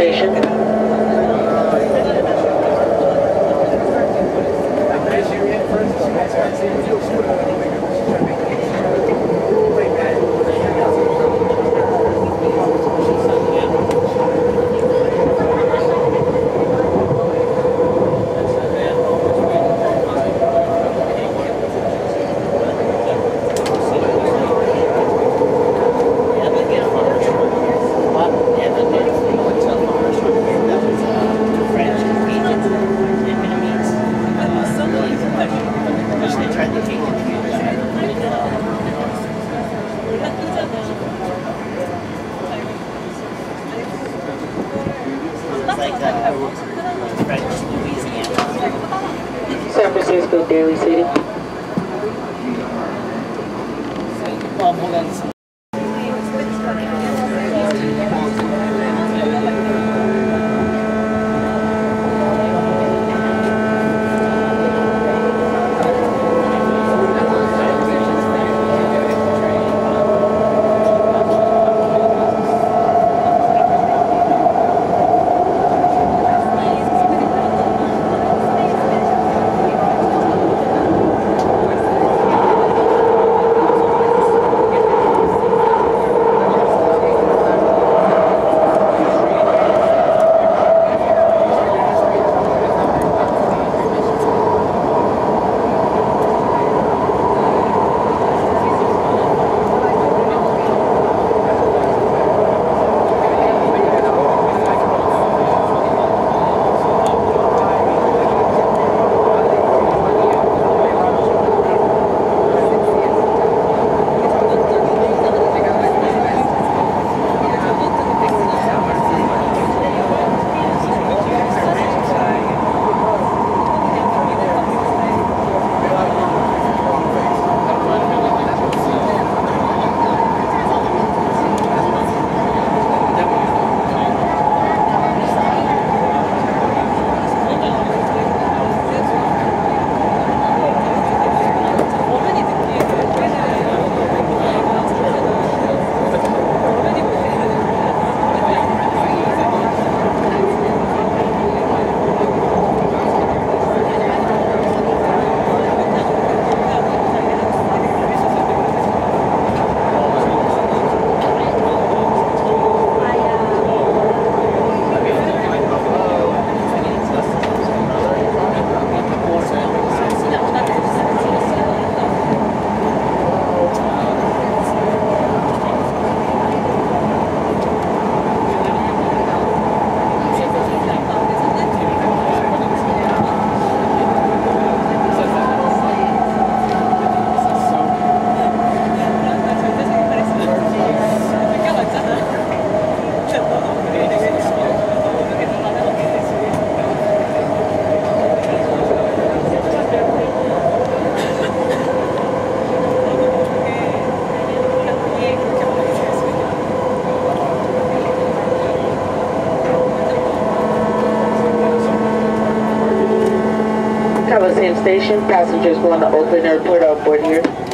Station. Station, passengers going to Oakland Airport are aboard here.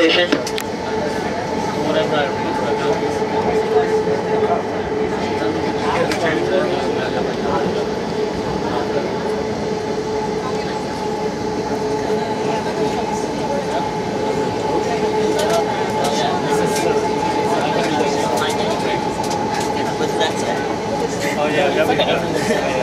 Station. Oh yeah, yeah,